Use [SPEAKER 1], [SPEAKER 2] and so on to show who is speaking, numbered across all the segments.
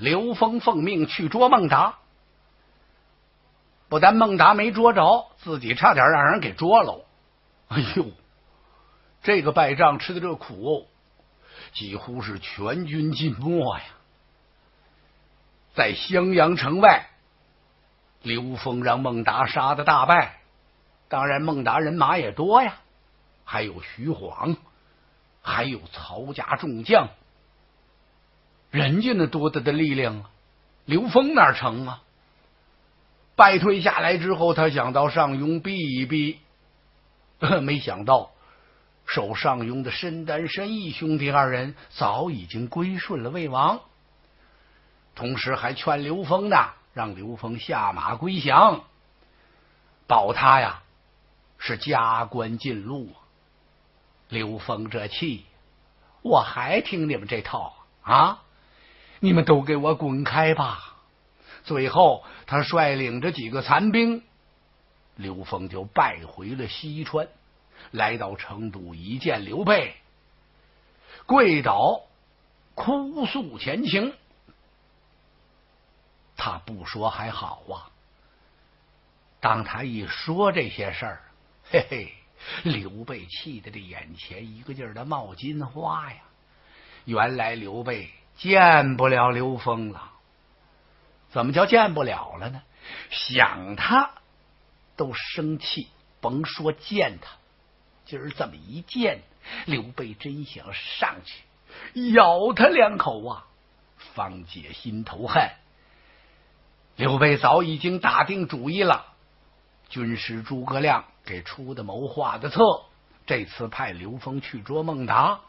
[SPEAKER 1] 刘封奉命去捉孟达，不但孟达没捉着，自己差点让人给捉了。哎呦，这个败仗吃的这苦哦，几乎是全军尽没呀！在襄阳城外，刘封让孟达杀的大败，当然孟达人马也多呀，还有徐晃，还有曹家众将。人家那多大的力量啊！刘峰哪成啊？败退下来之后，他想到上庸避一避，没想到守上庸的申丹、申义兄弟二人早已经归顺了魏王，同时还劝刘峰呢，让刘峰下马归降，保他呀是加官进禄啊。刘峰这气，我还听你们这套啊！你们都给我滚开吧！最后，他率领着几个残兵，刘封就败回了西川。来到成都，一见刘备，跪倒哭诉前情。他不说还好啊，当他一说这些事儿，嘿嘿，刘备气的这眼前一个劲儿的冒金花呀！原来刘备。见不了刘封了，怎么叫见不了了呢？想他都生气，甭说见他。今儿这么一见，刘备真想上去咬他两口啊，方解心头恨。刘备早已经打定主意了，军师诸葛亮给出的谋划的策，这次派刘封去捉孟达，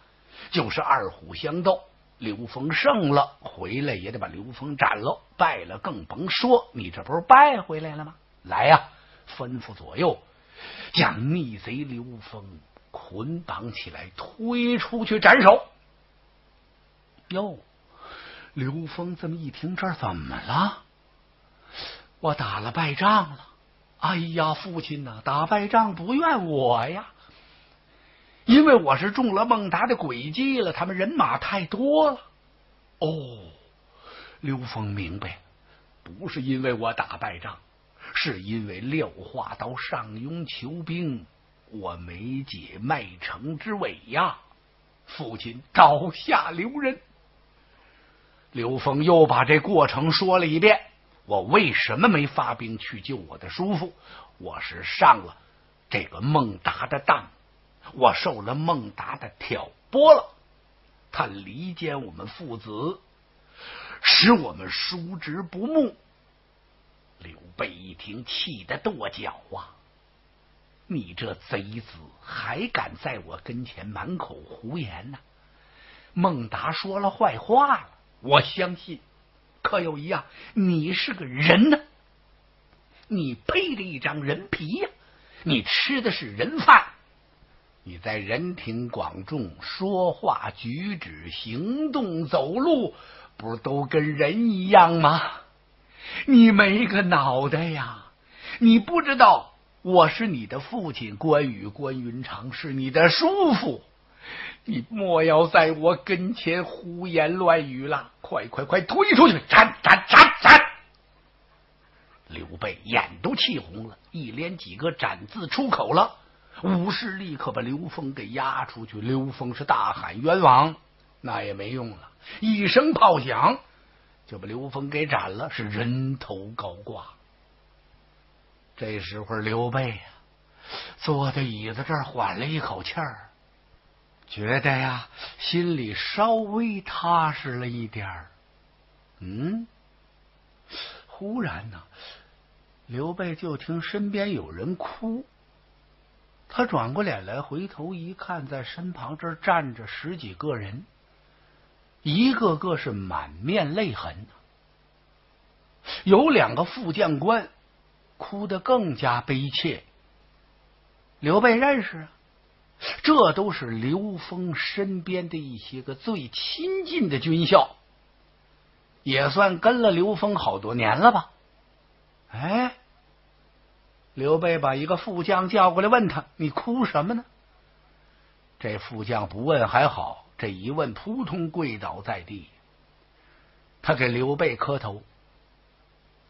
[SPEAKER 1] 就是二虎相斗。刘封胜了，回来也得把刘封斩了；败了，更甭说。你这不是败回来了吗？来呀，吩咐左右，将逆贼刘峰捆绑起来，推出去斩首。哟，刘封这么一听，这怎么了？我打了败仗了。哎呀，父亲呐，打败仗不怨我呀。因为我是中了孟达的诡计了，他们人马太多了。哦，刘峰明白，不是因为我打败仗，是因为廖化到上庸求兵，我没解麦城之围呀。父亲刀下留人。刘峰又把这过程说了一遍。我为什么没发兵去救我的叔父？我是上了这个孟达的当。我受了孟达的挑拨了，他离间我们父子，使我们叔侄不睦。刘备一听，气得跺脚啊！你这贼子还敢在我跟前满口胡言呢？孟达说了坏话了，我相信。可有一样，你是个人呢，你披着一张人皮呀，你吃的是人饭。你在人庭广众说话、举止、行动、走路，不是都跟人一样吗？你没个脑袋呀！你不知道我是你的父亲关羽，关云长是你的叔父，你莫要在我跟前胡言乱语了！快快快，推出去，斩斩斩斩！刘备眼都气红了，一连几个斩字出口了。武士立刻把刘峰给押出去。刘峰是大喊冤枉，那也没用了。一声炮响，就把刘峰给斩了，是人头高挂。这时候，刘备呀，坐在椅子这儿缓了一口气儿，觉得呀，心里稍微踏实了一点儿。嗯，忽然呢，刘备就听身边有人哭。他转过脸来，回头一看，在身旁这儿站着十几个人，一个个是满面泪痕，有两个副将官哭得更加悲切。刘备认识啊，这都是刘封身边的一些个最亲近的军校，也算跟了刘封好多年了吧？哎。刘备把一个副将叫过来，问他：“你哭什么呢？”这副将不问还好，这一问，扑通跪倒在地。他给刘备磕头，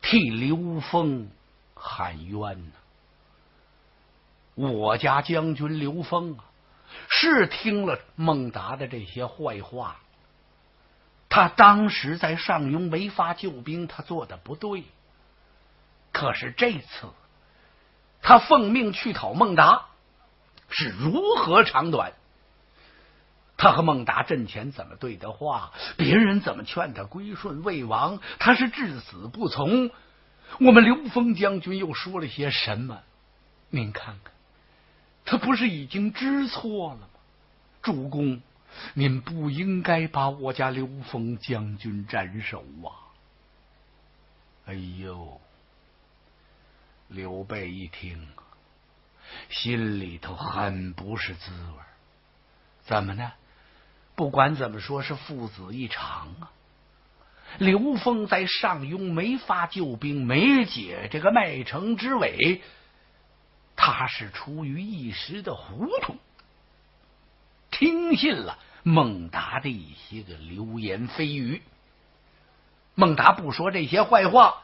[SPEAKER 1] 替刘封喊冤呢。我家将军刘封啊，是听了孟达的这些坏话，他当时在上庸没法救兵，他做的不对。可是这次，他奉命去讨孟达，是如何长短？他和孟达阵前怎么对的话？别人怎么劝他归顺魏王？他是至死不从。我们刘封将军又说了些什么？您看看，他不是已经知错了吗？主公，您不应该把我家刘封将军斩首啊！哎呦，刘备一听，心里头很不是滋味。怎么呢？不管怎么说，是父子一场啊！刘封在上庸没法救兵，没解这个麦城之围，他是出于一时的糊涂，听信了孟达的一些个流言蜚语。孟达不说这些坏话，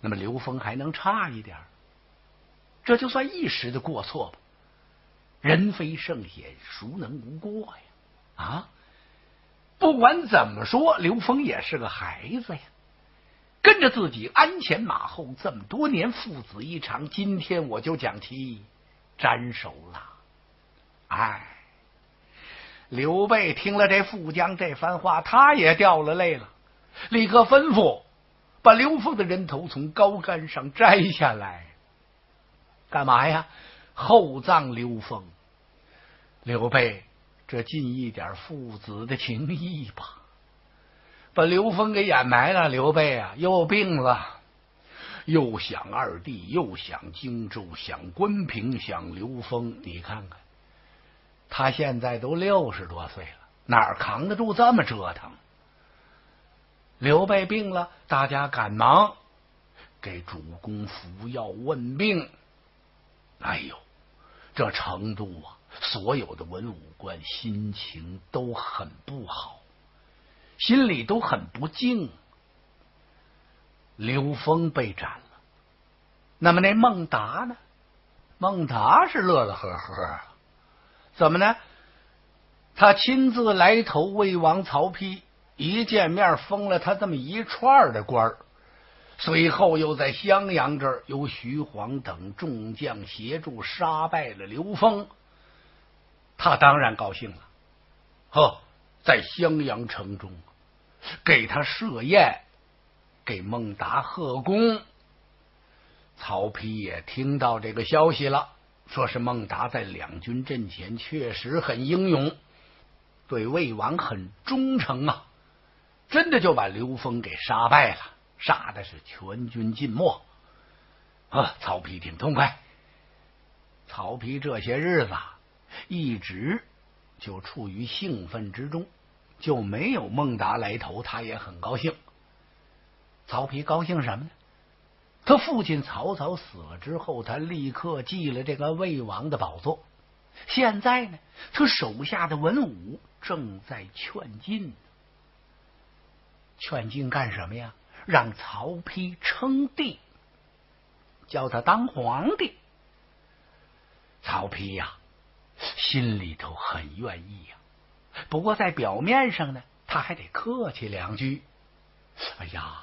[SPEAKER 1] 那么刘峰还能差一点？这就算一时的过错吧。人非圣贤，孰能无过呀？啊！不管怎么说，刘峰也是个孩子呀，跟着自己鞍前马后这么多年，父子一场，今天我就将其斩首了。哎，刘备听了这副将这番话，他也掉了泪了，立刻吩咐把刘峰的人头从高杆上摘下来，干嘛呀？厚葬刘峰。刘备。这尽一点父子的情谊吧，把刘封给掩埋了。刘备啊，又病了，又想二弟，又想荆州，想关平，想刘封。你看看，他现在都六十多岁了，哪扛得住这么折腾？刘备病了，大家赶忙给主公服药问病。哎呦，这程度啊！所有的文武官心情都很不好，心里都很不静。刘封被斩了，那么那孟达呢？孟达是乐乐呵呵，怎么呢？他亲自来投魏王曹丕，一见面封了他这么一串的官儿，随后又在襄阳这儿由徐晃等众将协助杀败了刘封。他当然高兴了，呵，在襄阳城中给他设宴，给孟达贺功。曹丕也听到这个消息了，说是孟达在两军阵前确实很英勇，对魏王很忠诚啊，真的就把刘封给杀败了，杀的是全军尽没。啊，曹丕挺痛快。曹丕这些日子。一直就处于兴奋之中，就没有孟达来投，他也很高兴。曹丕高兴什么呢？他父亲曹操死了之后，他立刻继了这个魏王的宝座。现在呢，他手下的文武正在劝进，劝进干什么呀？让曹丕称帝，叫他当皇帝。曹丕呀！心里头很愿意呀，不过在表面上呢，他还得客气两句。哎呀，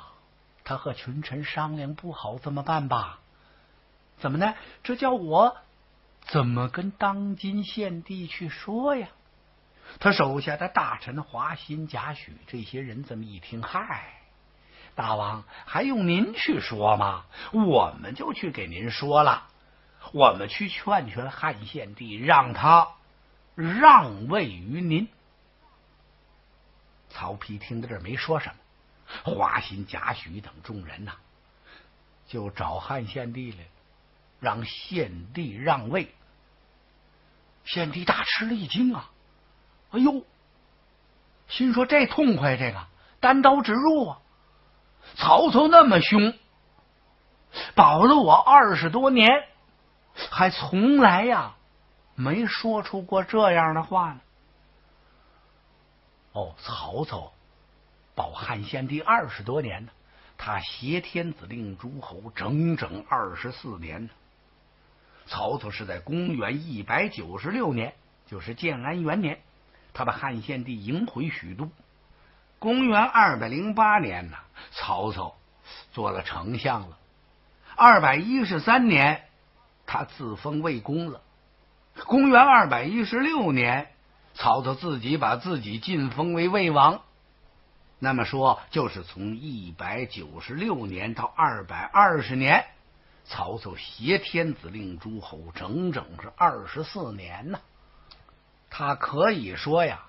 [SPEAKER 1] 他和群臣商量不好怎么办吧？怎么呢？这叫我怎么跟当今献帝去说呀？他手下的大臣华歆、贾诩这些人这么一听，嗨，大王还用您去说吗？我们就去给您说了。我们去劝劝汉献帝，让他让位于您。曹丕听到这没说什么，华歆、贾诩等众人呐，就找汉献帝来，让献帝让位。献帝大吃了一惊啊！哎呦，心说这痛快，这个单刀直入啊！曹操那么凶，保了我二十多年。还从来呀没说出过这样的话呢。哦，曹操保汉献帝二十多年呢，他挟天子令诸侯整整二十四年呢。曹操是在公元一百九十六年，就是建安元年，他把汉献帝迎回许都。公元二百零八年呢，曹操做了丞相了。二百一十三年，他自封魏公了。公元二百一十六年，曹操自己把自己晋封为魏王。那么说，就是从一百九十六年到二百二十年，曹操挟天子令诸侯，整整是二十四年呢。他可以说呀，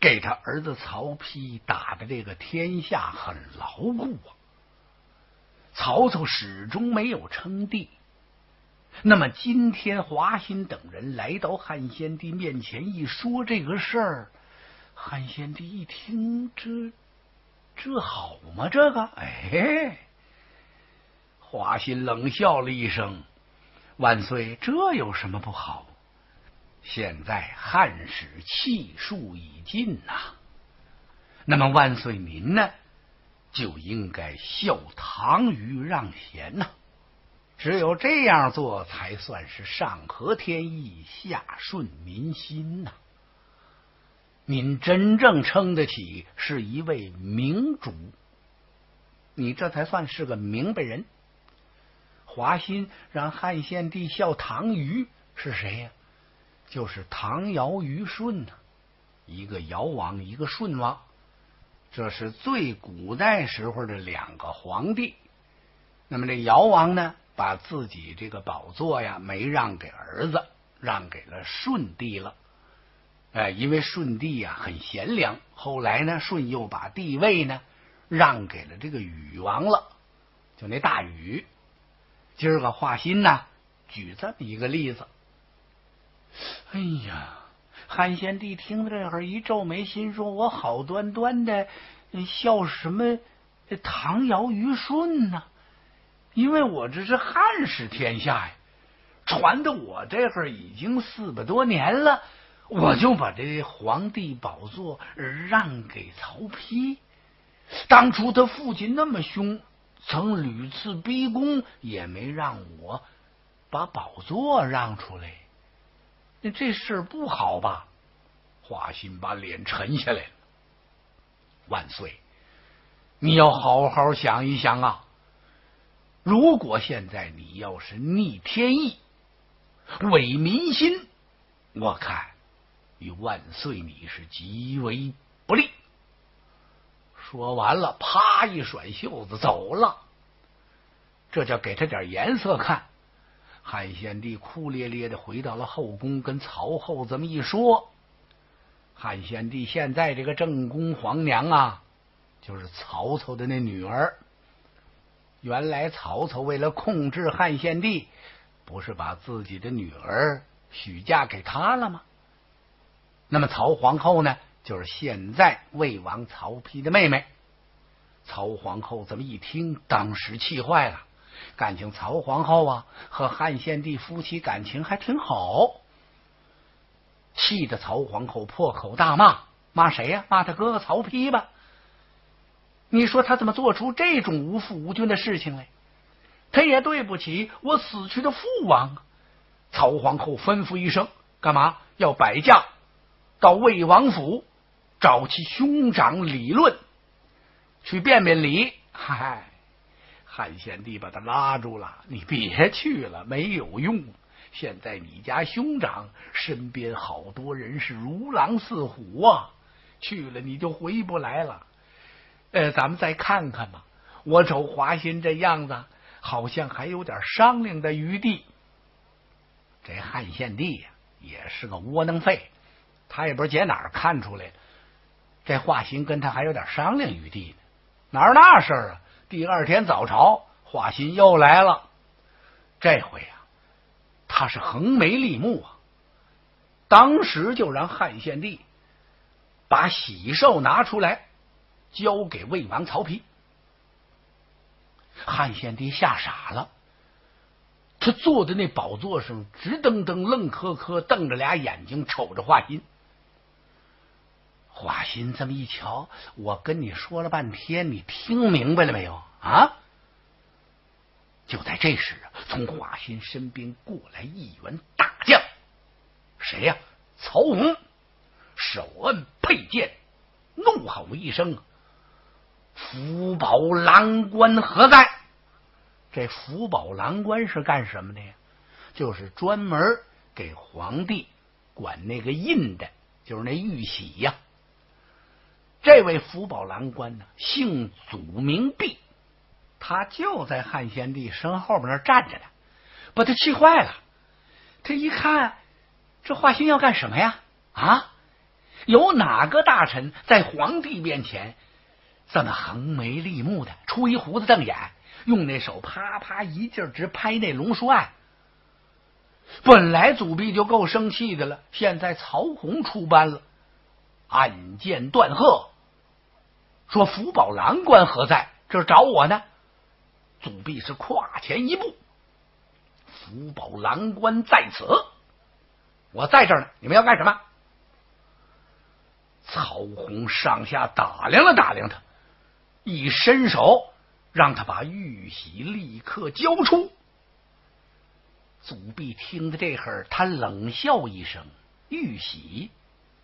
[SPEAKER 1] 给他儿子曹丕打的这个天下很牢固啊。曹操始终没有称帝。那么今天华歆等人来到汉献帝面前一说这个事儿，汉献帝一听这。这好吗？这个，哎，华歆冷笑了一声：“万岁，这有什么不好？现在汉室气数已尽呐，那么万岁您呢，就应该效唐虞让贤呐。只有这样做，才算是上合天意，下顺民心呐。”您真正称得起是一位明主，你这才算是个明白人。华歆让汉献帝效唐虞是谁呀？就是唐尧虞舜呐，一个尧王，一个舜王，这是最古代时候的两个皇帝。那么这尧王呢，把自己这个宝座呀没让给儿子，让给了舜帝了。哎，因为舜帝呀很贤良，后来呢，舜又把帝位呢让给了这个禹王了，就那大禹。今儿个华歆呢举这么一个例子。哎呀，汉献帝听到这会儿一皱眉，心说：“我好端端的笑什么唐尧虞舜呢？因为我这是汉室天下呀，传到我这会儿已经四百多年了。”我就把这皇帝宝座让给曹丕。当初他父亲那么凶，曾屡次逼宫，也没让我把宝座让出来。那这事不好吧？华歆把脸沉下来了。万岁，你要好好想一想啊！如果现在你要是逆天意、违民心，我看。与万岁，你是极为不利。说完了，啪一甩袖子走了。这叫给他点颜色看。汉献帝哭咧咧的回到了后宫，跟曹后这么一说。汉献帝现在这个正宫皇娘啊，就是曹操的那女儿。原来曹操为了控制汉献帝，不是把自己的女儿许嫁给他了吗？那么曹皇后呢，就是现在魏王曹丕的妹妹。曹皇后这么一听，当时气坏了。感情曹皇后啊和汉献帝夫妻感情还挺好，气得曹皇后破口大骂：“骂谁呀？骂他哥哥曹丕吧！你说他怎么做出这种无父无君的事情来？他也对不起我死去的父王。”曹皇后吩咐一声：“干嘛要摆驾？”到魏王府找其兄长理论，去辩辩理。嗨，汉献帝把他拉住了，你别去了，没有用。现在你家兄长身边好多人是如狼似虎啊，去了你就回不来了。呃，咱们再看看吧。我瞅华歆这样子，好像还有点商量的余地。这汉献帝呀，也是个窝囊废。他也不知道哪儿看出来，这华歆跟他还有点商量余地呢。哪有那事儿啊？第二天早朝，华歆又来了。这回啊，他是横眉立目啊，当时就让汉献帝把喜寿拿出来交给魏王曹丕。汉献帝吓傻了，他坐在那宝座上，直瞪瞪、愣磕磕，瞪着俩眼睛瞅着华歆。华歆这么一瞧，我跟你说了半天，你听明白了没有啊？就在这时，从华歆身边过来一员大将，谁呀？曹洪，手摁佩剑，怒吼一声：“福宝郎官何在？”这福宝郎官是干什么的呀？就是专门给皇帝管那个印的，就是那玉玺呀。这位福宝郎官呢，姓祖名弼，他就在汉献帝身后边那站着呢，把他气坏了。他一看，这华歆要干什么呀？啊，有哪个大臣在皇帝面前这么横眉立目的，出一胡子瞪眼，用那手啪啪一劲直拍那龙书案？本来祖弼就够生气的了，现在曹洪出班了，暗箭断喝，说：“福宝郎官何在？这找我呢？”祖弼是跨前一步：“福宝郎官在此，我在这儿呢。你们要干什么？”曹洪上下打量了打量他，一伸手让他把玉玺立刻交出。祖弼听到这会儿，他冷笑一声：“玉玺，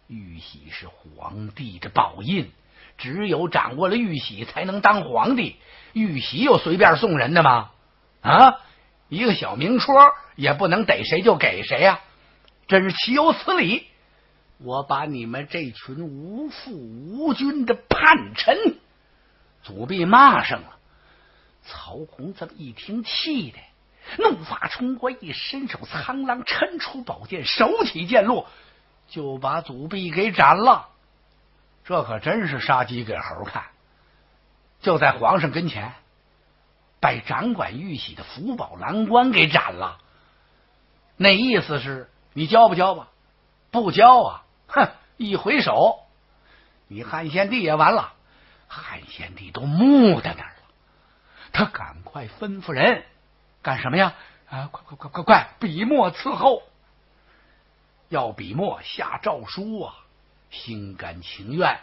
[SPEAKER 1] 玉玺是皇帝的宝印，只有掌握了玉玺，才能当皇帝。玉玺有随便送人的吗？啊，一个小明戳也不能逮谁就给谁呀！真是岂有此理！我把你们这群无父无君的叛臣！”祖辈骂上了。曹洪这么一听，气的。怒发冲冠，一伸手，苍狼抻出宝剑，手起剑落，就把祖弼给斩了。这可真是杀鸡给猴看！就在皇上跟前，把掌管玉玺的福宝郎官给斩了。那意思是你交不交吧？不交啊！哼！一回手，你汉献帝也完了。汉献帝都木在那儿了，他赶快吩咐人。干什么呀？啊，快快快快快！笔墨伺候，要笔墨下诏书啊！心甘情愿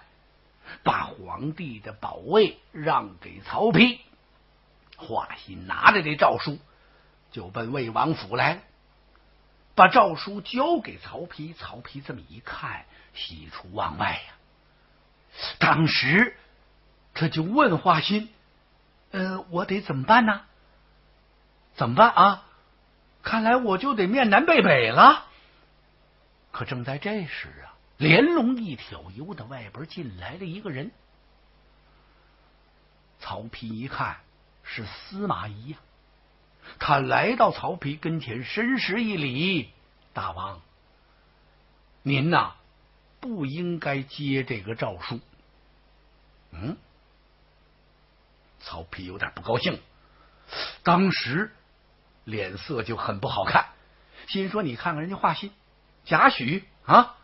[SPEAKER 1] 把皇帝的宝位让给曹丕。华歆拿着这诏书就奔魏王府来，把诏书交给曹丕。曹丕这么一看，喜出望外呀！当时他就问华歆：“呃，我得怎么办呢？”怎么办啊？看来我就得面南背北了。可正在这时啊，连龙一挑，由的外边进来了一个人。曹丕一看是司马懿呀，他来到曹丕跟前，深施一礼：“大王，您呐不应该接这个诏书。”嗯，曹丕有点不高兴，当时。脸色就很不好看，心说：“你看看人家华歆、贾诩啊，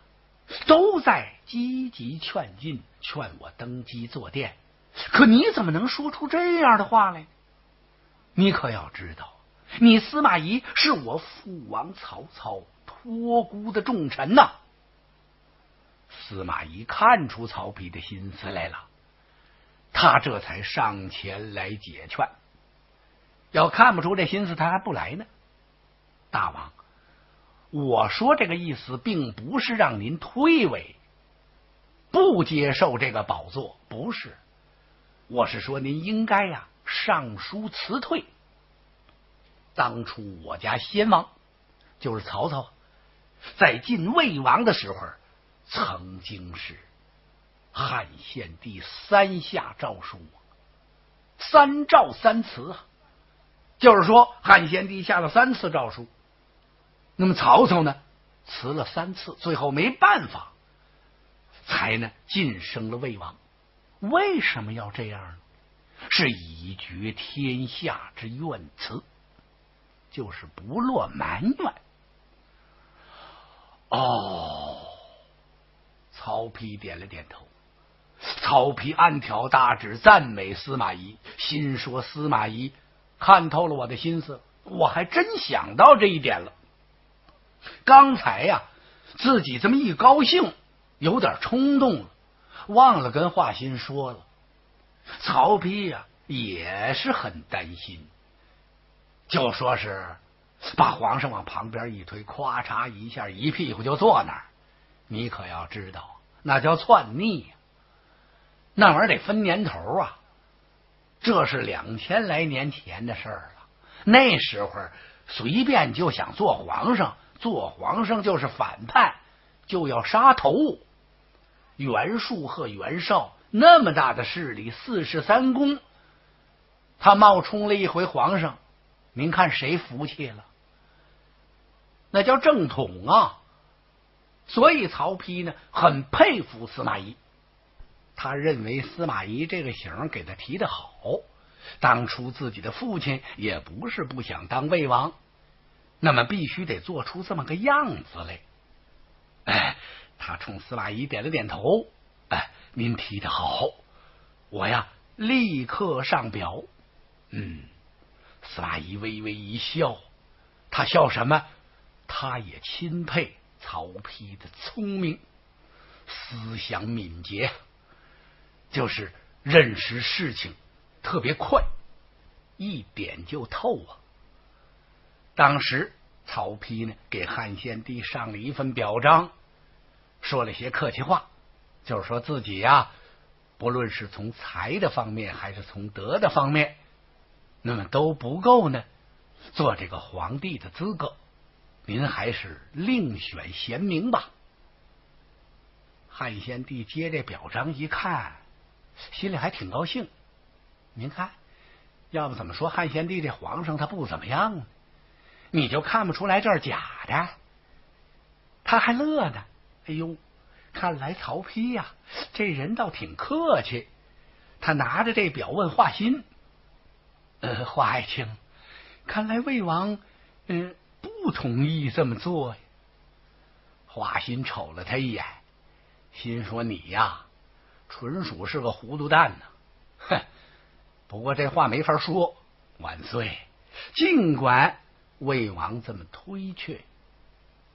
[SPEAKER 1] 都在积极劝进，劝我登基坐殿，可你怎么能说出这样的话来？你可要知道，你司马懿是我父王曹操托孤的重臣呐。”司马懿看出曹丕的心思来了，他这才上前来解劝。要看不出这心思，他还不来呢。大王，我说这个意思，并不是让您推诿、不接受这个宝座，不是。我是说，您应该呀上书辞退。当初我家先王就是曹操，在晋魏王的时候，曾经是汉献帝三下诏书，三诏三辞啊。就是说，汉献帝下了三次诏书，那么曹操呢，辞了三次，最后没办法，才呢晋升了魏王。为什么要这样呢？是以绝天下之怨词，就是不落埋怨。哦，曹丕点了点头。曹丕暗挑大指，赞美司马懿，心说司马懿。看透了我的心思，我还真想到这一点了。刚才呀，自己这么一高兴，有点冲动了，忘了跟华歆说了。曹丕呀也是很担心，就说是把皇上往旁边一推，咵嚓一下，一屁股就坐那儿。你可要知道，那叫篡逆呀！那玩意儿得分年头啊，这是两千来年前的事儿了。那时候随便就想做皇上，做皇上就是反叛，就要杀头。袁术和袁绍那么大的势力，四世三公，他冒充了一回皇上，您看谁服气了？那叫正统啊！所以曹丕呢，很佩服司马懿，他认为司马懿这个型给他提的好。当初自己的父亲也不是不想当魏王，那么必须得做出这么个样子来。哎，他冲司马懿点了点头。哎，您提的好，我呀立刻上表。嗯，司马懿微微一笑，他笑什么？他也钦佩。曹丕的聪明，思想敏捷，就是认识事情特别快，一点就透啊。当时曹丕呢，给汉献帝上了一份表彰，说了些客气话，就是说自己呀，不论是从才的方面，还是从德的方面，那么都不够呢，做这个皇帝的资格。您还是另选贤明吧。汉献帝接这表彰一看，心里还挺高兴。您看，要不怎么说汉献帝这皇上他不怎么样呢？你就看不出来这是假的？他还乐呢。哎呦，看来曹丕呀，这人倒挺客气。他拿着这表问华歆：“呃，华爱卿，看来魏王，嗯。”不同意这么做呀？华歆瞅了他一眼，心说：“你呀，纯属是个糊涂蛋呢。”哼，不过这话没法说。万岁，尽管魏王这么推却，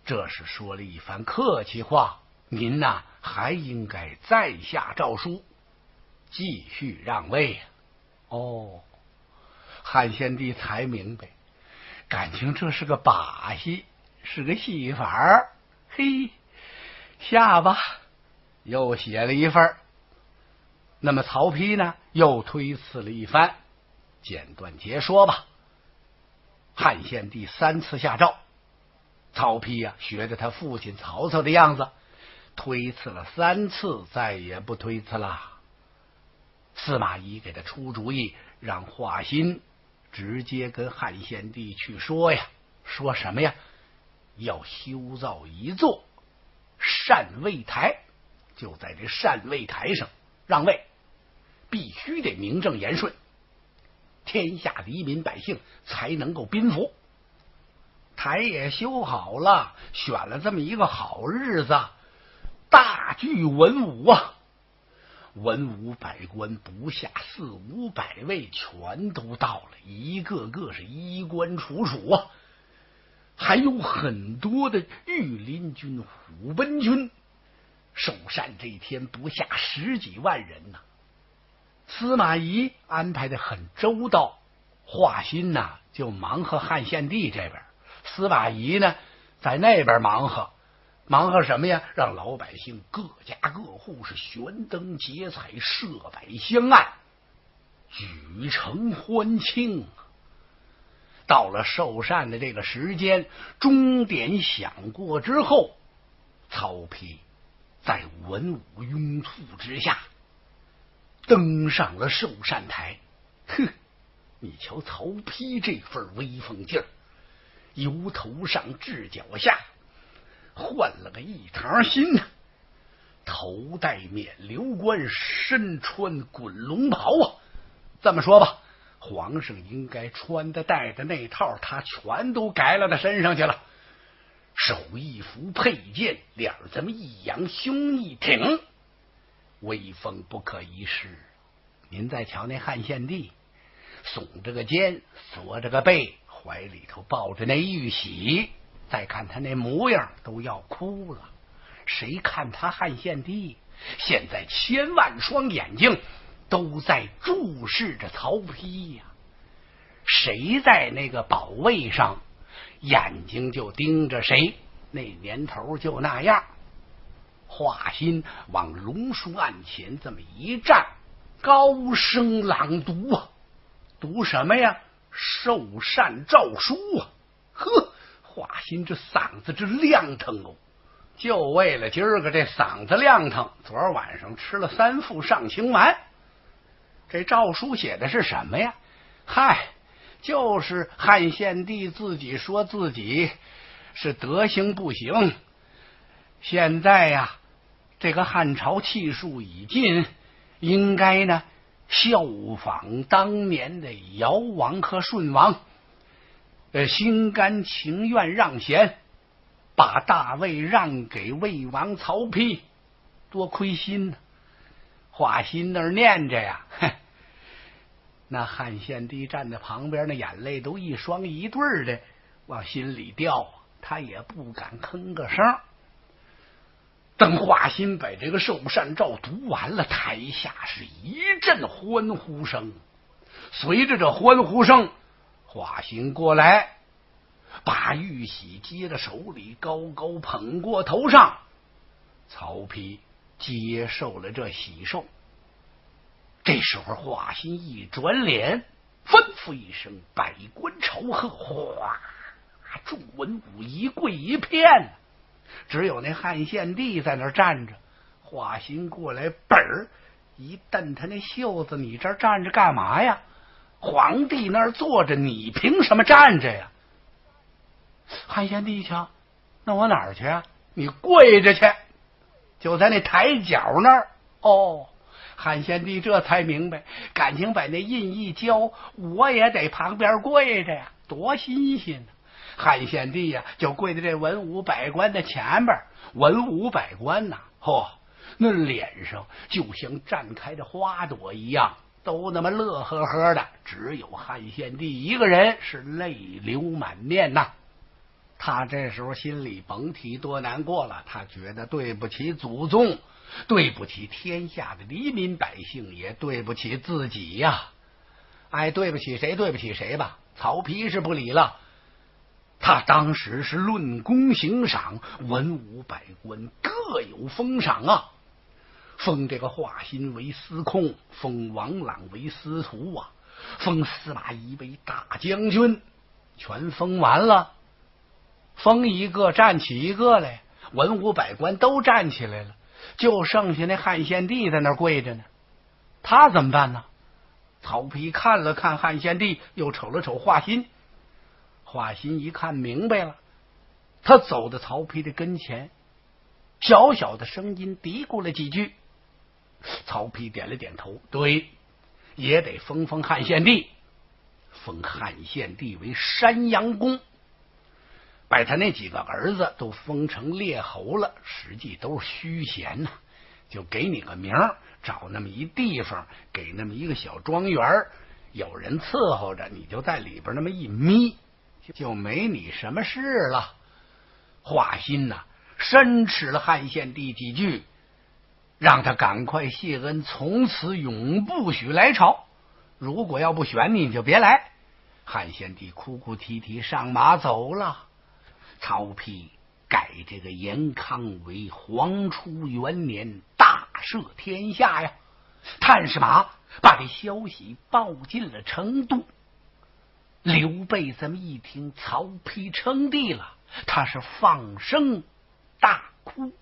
[SPEAKER 1] 这是说了一番客气话。您呐，还应该再下诏书，继续让位。哦，汉献帝才明白。感情这是个把戏，是个戏法儿。嘿，下吧，又写了一份。那么曹丕呢，又推辞了一番。简短截说吧。汉献帝三次下诏，曹丕呀，学着他父亲曹操的样子，推辞了三次，再也不推辞了。司马懿给他出主意，让华歆。直接跟汉献帝去说呀，说什么呀？要修造一座禅位台，就在这禅位台上让位，必须得名正言顺，天下黎民百姓才能够宾服。台也修好了，选了这么一个好日子，大聚文武啊。文武百官不下四五百位，全都到了，一个个是衣冠楚楚啊！还有很多的御林军、虎贲军，首善这一天不下十几万人呐。司马懿安排的很周到，华歆呐就忙活汉献帝这边，司马懿呢在那边忙活。忙活什么呀？让老百姓各家各户是悬灯结彩、设摆香案，举城欢庆。到了寿膳的这个时间，钟点响过之后，曹丕在文武拥簇之下登上了寿膳台。哼，你瞧曹丕这份威风劲儿，由头上至脚下。换了个一堂新呢，头戴冕旒冠，身穿滚龙袍啊！这么说吧，皇上应该穿的、戴的那套，他全都改了他身上去了。手一扶佩剑，脸这么一扬，胸一挺，威风不可一世。您再瞧那汉献帝，耸着个肩，缩着个背，怀里头抱着那玉玺。再看他那模样，都要哭了。谁看他汉献帝现在千万双眼睛都在注视着曹丕呀。谁在那个宝位上，眼睛就盯着谁。那年头就那样。华歆往龙书案前这么一站，高声朗读啊，读什么呀？寿善诏书啊！呵，华歆这嗓子这亮堂哦，就为了今儿个这嗓子亮堂，昨儿晚上吃了三副上清丸。这诏书写的是什么呀？嗨！就是汉献帝自己说自己是德行不行，现在呀，这个汉朝气数已尽，应该呢效仿当年的尧王和舜王，呃，心甘情愿让贤，把大位让给魏王曹丕，多亏心呢。华歆那儿念着呀，哼。那汉献帝站在旁边，那眼泪都一双一对的往心里掉，他也不敢吭个声。等华歆把这个寿善诏读完了，台下是一阵欢呼声。随着这欢呼声，华歆过来，把玉玺接在手里，高高捧过头上。曹丕接受了这喜寿。这时候，华歆一转脸，吩咐一声：“百官朝贺！”哗，众文武一跪一片，只有那汉献帝在那站着。华歆过来，本儿一蹬他那袖子：“你这站着干嘛呀？皇帝那儿坐着，你凭什么站着呀？”汉献帝一瞧：“那我哪儿去啊？你跪着去，就在那台脚那儿。”哦。汉献帝这才明白，感情把那印一交，我也得旁边跪着呀，多新鲜呢！汉献帝呀，就跪在这文武百官的前边，文武百官呐，嚯，那脸上就像绽开的花朵一样，都那么乐呵呵的。只有汉献帝一个人是泪流满面呐。他这时候心里甭提多难过了，他觉得对不起祖宗。对不起，天下的黎民百姓，也对不起自己呀！哎，对不起谁？对不起谁吧？曹丕是不理了。他当时是论功行赏，文武百官各有封赏啊。封这个华歆为司空，封王朗为司徒啊，封司马懿为大将军，全封完了。封一个站起一个来，文武百官都站起来了。就剩下那汉献帝在那跪着呢，他怎么办呢？曹丕看了看汉献帝，又瞅了瞅华歆。华歆一看明白了，他走到曹丕的跟前，小小的声音嘀咕了几句。曹丕点了点头，对，也得封封汉献帝，封汉献帝为山阳公。把他那几个儿子都封成列侯了，实际都是虚衔呐，就给你个名儿，找那么一地方，给那么一个小庄园，有人伺候着，你就在里边那么一眯，就没你什么事了。华歆呐，申斥了汉献帝几句，让他赶快谢恩，从此永不许来朝。如果要不选你，你就别来。汉献帝哭哭啼啼上马走了。曹丕改这个延康为皇初元年，大赦天下呀！探视马把这消息报进了成都。刘备这么一听，曹丕称帝了，他是放声大哭。